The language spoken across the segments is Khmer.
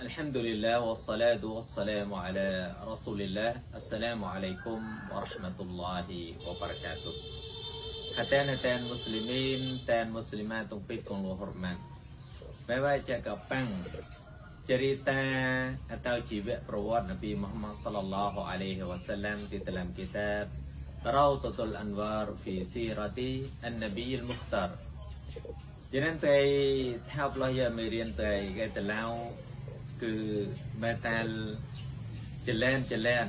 الحمد لله والصلاة والسلام على رسول الله السلام عليكم ورحمة الله وبركاته ហាតែនតែនមូស្លីមីនតែនមូស្លីម៉ាតុងពីកងលោហរម៉ានបែបជាកប៉ាំងចរិតាអតោជីវប្រវត្តិនប៊ីមុហម៉ាត់សល្លឡោះអាឡៃហ៊ីវ៉ាសាឡាំទីតឡាំគីតាប روضة الأنوار في سيرة النبي المختار ជានឹងតែថាប់លោះយ៉ាមេរៀនតែគេទៅឡៅ គឺ metal ចលែនចលែន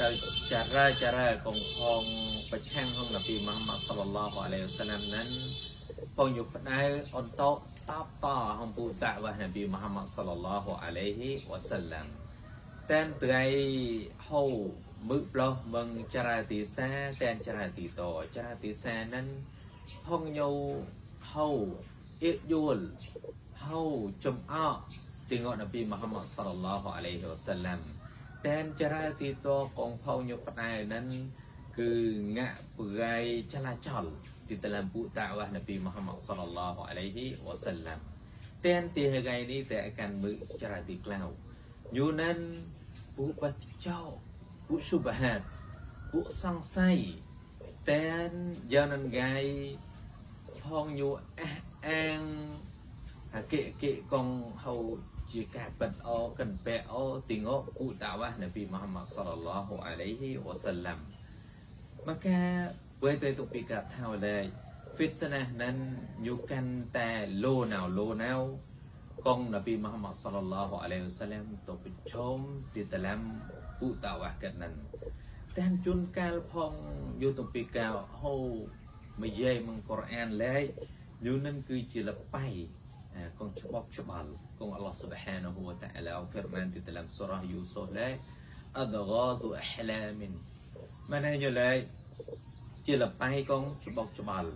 ទៅចរាចរាកងផងប្រឆាំងក្នុងនប៊ីម៉ាម៉ាត់សល្លឡោះអាឡៃហ៊ីវសាឡាមនឹងផងយុផ្ដៅអន្តោតបតក្នុងពូតាវ៉ានប៊ីម៉ាម៉ាត់សល្លឡោះអាឡៃហ៊ីវសាឡាមតែនត្រៃហូមឹកប្លោះមឹងចរាទីសាតែនចរាទីតចរាទីសានឹងផងយោហូអ៊ីយូលហូចំអោ tengok Nabi Muhammad sallallahu alaihi wasallam តែនចរាទីតកងផោញុផ្នែកនឹងគឺងាក់ព្រាយចលាចលទីតឡាំពុតាវ៉ានប៊ីមហាម៉ាត់សលឡាហ៍អាឡៃហ៊ីវ៉ាសឡាំតែនទីថ្ងៃនេះតែកាន់មើលចរាទីក្លៅយូណានពុបាត់ចោពុសុបហាតពុសង្ស័យតែនយ៉ាងនឹងងាយផងយូអះអាងអកិកិកងហៅ ជាការប៉ិនអកន្ពះអទីងអ៊ូតាវ៉ានប៊ីមូហាម៉ាត់សល្លឡោះអាឡៃហ៊ីវ៉ាសឡាំ maka វេតេទុពីកាថាវឡៃ fitnah នឹងយូកាន់តែលោណៅលោណៅកងនប៊ីមូហាម៉ាត់សល្លឡោះអាឡៃវ៉ាសឡាំទៅប្រជុំទីតឡាំអ៊ូតាវ៉ាកានឹងតាមជួនកាលផងយូទុពីកាហូមយាយមង្គរអានឡៃយូនឹងគឺជាលបៃ កងច្បោកច្បាល់កងអល់ឡោះសុបហានហូវតាអាឡាហ្វីរម៉ានទីតឡាំសូរ៉ាយូសូឡៃអដហ្គាទុអហ្លាមីនម៉ានយូឡៃជាលបៃកងច្បោកច្បាល់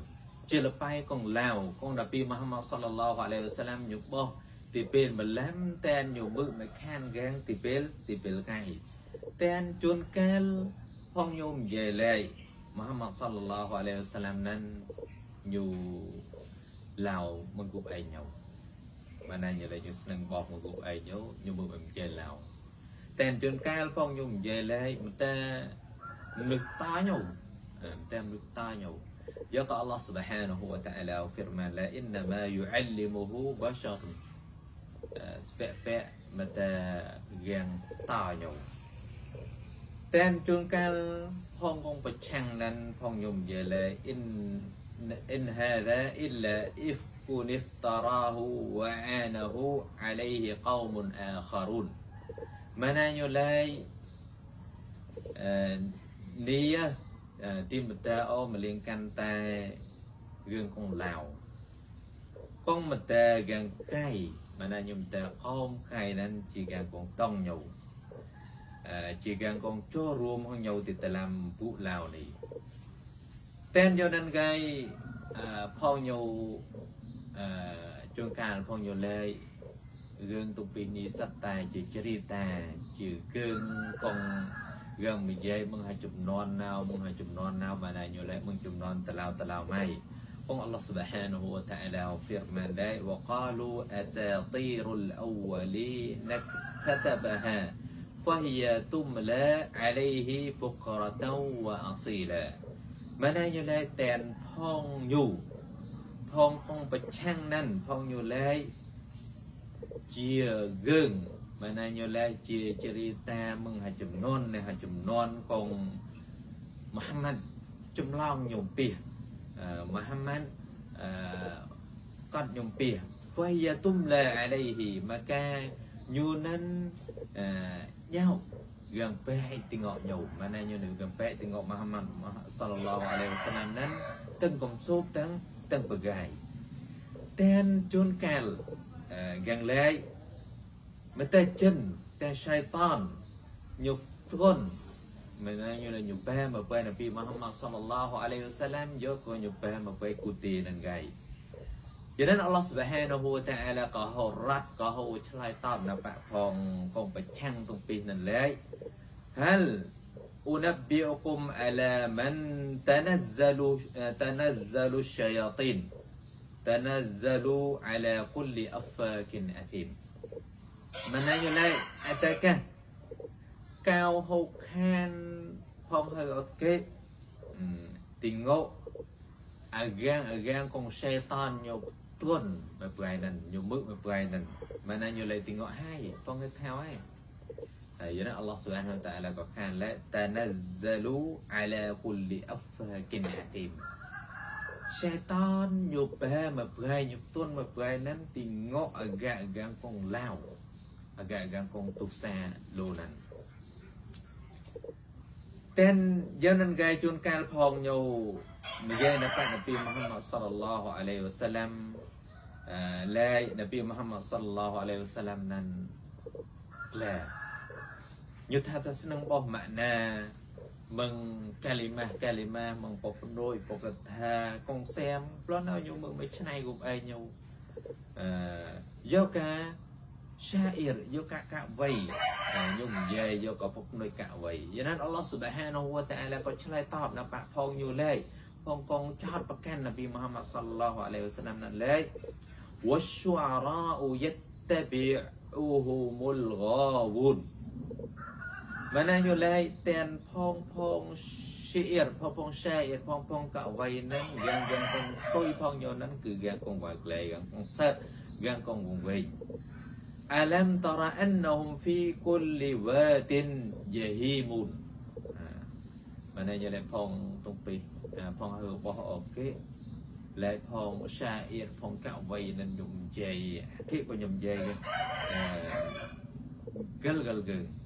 ជាលបៃកងឡាវកងដល់ពីមហាម៉ាសលឡោះអាឡៃវសាឡាំញុបោះទីពេលម្លាំតែនញុមឹកនៅខានកាងទីពេលទីពេលកាយតែនជួនកាលផងញោមនិយាយឡៃមហាម៉ាសលឡោះអាឡៃវសាឡាំនឹងញូឡាវមិនគប់ឯងញោម បានណានិយាយយើងស្នឹងបោះមកគប់ឯងញោញោមមកនិយាយឡៅតែនជួនកាលផងញោមនិយាយលែមិនតែនឹកតាញោតែនឹកតាញោ يقع الله سبحانه وتعالى فرمان لا إنما يعلمه بشر ស្ពាក់ពាក់មកតែយ៉ាងតញោមតែនជួនកាលផងកងប្រឆាំងนั้นផងញោមនិយាយលែអ៊ីនអ៊ីនហា ដាអ៊ីឡាអ៊ីហ្គូន افتراه وعانه عليه قوم آخرون ម៉ាណាញូឡៃអឺនីទីមតាអូមលៀងកាន់តែរឿងកងឡាវកងមតាយ៉ាងកៃ mana nhum ta khom khai nan chỉ gan con tông nhau chỉ gan con cho rùm hơn nhau thì ta làm vụ lào này tên cho nên gai phong nhau chuông càn phong nhau lê gương tụng pin ni sắp tài chỉ chri ta chỉ gương con gương mình dây mừng hai chục non nào mừng hai chục non nào mà này nhiều lẽ mừng chục non ta lao ta lao may องค์ Allah Subhanahu wa Ta'ala ฟิรมันได้ وقالوا أساطير الأولين كتبها فهي تملى عليه بكرة وأصيلا มันได้อยู่เลยแต่นพ้องอยู่พ้องพ้องประช่างนั่นพ้องอยู่เลยเจีย ផងផងប្រឆាំងនឹងផងញូលែជាគឹងមែនណាញូលែជាចរិតាមឹងហើយចំនួននេះហើយចំនួនកងមហាម៉ាត់ចម្លងញោមពីមហាម៉ាត់កត់ញោមពីហ្វៃយ៉ាទុំឡាអាឡៃហ៊ីមកកាញូនិនញោយើងពេះទាំងអកញោមមែនណាញូនឹងពេះទាំងអកមហាម៉ាត់សល្លឡោះអាឡៃវសឡាមនឹងទាំងកំសូបទាំង ទាំងបកាយតែនជួនកាលយ៉ាងលែកមកតែចិនតែឆៃតានញុកធ្ងន់ menanya la nyumpah mapai Nabi Muhammad sallallahu alaihi wasallam yo ko nyumpah mapai kuti nan gai យ៉ាងนั้นអល់ឡោះសុបហានហូតាអាឡាក៏ហៅរ៉ាត់ក៏ហៅឆ្លើយ أنبئكم على من تنزل تنزل الشياطين تنزل على كل أفاك أثيم من أين أتاك cao hậu khan phong hơi ở kế tình ngộ. À gan à gan con xe tan nhiều tuần, mà vài lần, nhiều mức mà vài lần. Mà nay nhiều lại tình ngộ hai phong cái theo ấy. Vậy đó Allah subhanahu wa ta'ala có khan là tanazzalu ala kulli afhakin athim សេតានយុបែមកប្រៃយុទុនមកប្រៃនឹងទីងកអកអកាងកងឡាវអកអកាងកងទុសាលូណាន់តែន យុថាទស្សនឹងបោះម៉ាណាមឹងកាលីម៉ាកាលីម៉ាមឹងពពនួយពពថាកងសែមប្លន់ឲ្យញោមមើលមិនឆ្នៃគុំឯងញោមអឺយកកាសាអ៊ីរយកកាកវៃញោមនិយាយយកកពុកនួយកវៃយ៉ាងណាអល់ឡោះសុបហានវតាអាឡាក៏ឆ្លើយតបដល់បាក់ផងយូលេផងកងចោតប្រកាន់នប៊ីមូហាម៉ាត់សល្លោះអាឡៃវសឡាមណាលេវ៉ាស៊ូអារ៉ាយតតាប៊ីអ៊ូហ៊ូមុលហ្គាវូន ផងផងសៀរផងផងសែអៀរផងផងកវៃនឹងយ៉ាងយ៉ាងផងទុយផងយោនឹងគឺយ៉ាងកងវ៉ាក្លែយ៉ាងកងសិតយ៉ាងកងវងវិញ Alam tara annahum fi kulli wadin yahimun មិនណាយលេផងតុងពីផងហើបោះអូខេលែផងសាអៀរផងកវៃនឹងយំជ័យគេក៏យំជ័យកលកលកល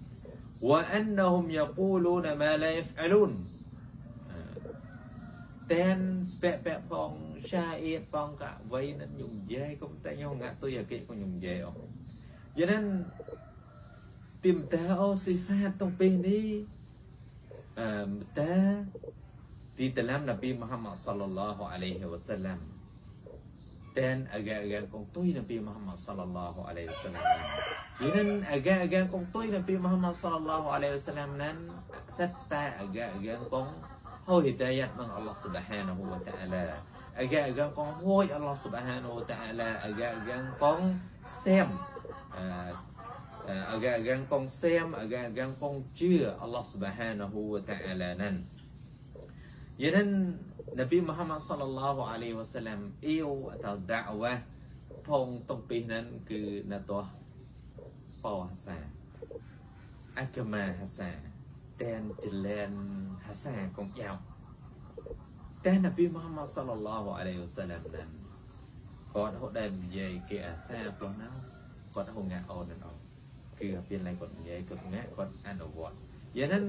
وأنهم يقولون ما لا يفعلون. ten spẹ bẹ phong cha y phong cả vây nên dùng dê công tay nhau ngã tôi giờ kệ con dùng dê ông. Cho nên tìm ta ô si pha tông pin đi. À, ta thì ta làm nabi Muhammad sallallahu alaihi wasallam. Ten agak à agak con tôi nabi Muhammad sallallahu alaihi wasallam. Yan agak-agak kong tui Nabi Muhammad sallallahu alaihi wasallam nan tatta agak-agak kong ho hidayat ng Allah Subhanahu wa ta'ala. Agak-agak kong hoy Allah Subhanahu wa ta'ala, agak-agak kong xem agak-agak kong xem, agak-agak kong chưa Allah Subhanahu wa ta'ala nan. Yan Nabi Muhammad sallallahu alaihi wasallam អ៊ីវតោដាវ៉ាផងតុងពីហ្នឹងគឺណាតោ បោហាសាអកមាហាសាតែនចលែនហាសាកុំយ៉ាវតែនប៊ីមូហាម៉ាត់សល្លឡោះអាឡៃហ៊ីវសាឡាំហ្នឹងគាត់ហូតដែលនិយាយគេអាសាប្រុសណាគាត់ហូងាអូនណោគឺពេលឡៃគាត់និយាយគាត់ងាគាត់អនុវត្តយ៉ាងហ្នឹង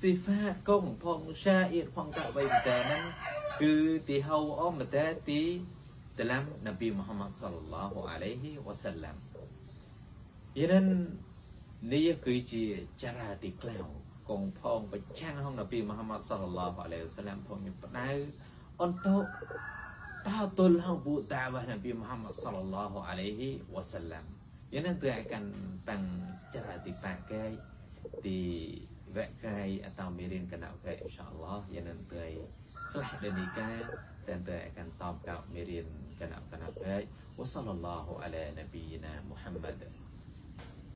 ស៊ីហ្វាកុំផងសាអ៊ីតផងតាវៃតែហ្នឹងគឺទីហៅអមតាទីតឡាំនប៊ីមូហាម៉ាត់សល្លឡោះអាឡៃហ៊ីវ៉ាសាឡាំ យ៉ាងហ្នឹងនេះគឺជាចរាទីក្លៅកងផងប្រចាំងក្នុងនប៊ីមូហាម៉ាត់សល្លឡោះអាឡៃហ៊ីវ៉ាសាឡាំផងខ្ញុំបដៅអន្តោតើទល់ហៅប៊ូតាវ៉ានប៊ីមូហាម៉ាត់សល្លឡោះអាឡៃហ៊ីវ៉ាសាឡាំយ៉ាងហ្នឹងគឺអាកាន់តាំងចរាទីប៉ាកែទី vekai atau mirin kena ke insyaallah yang nanti setelah nikah dan akan top kau mirin kena kena baik wa sallallahu ala nabiyyina muhammad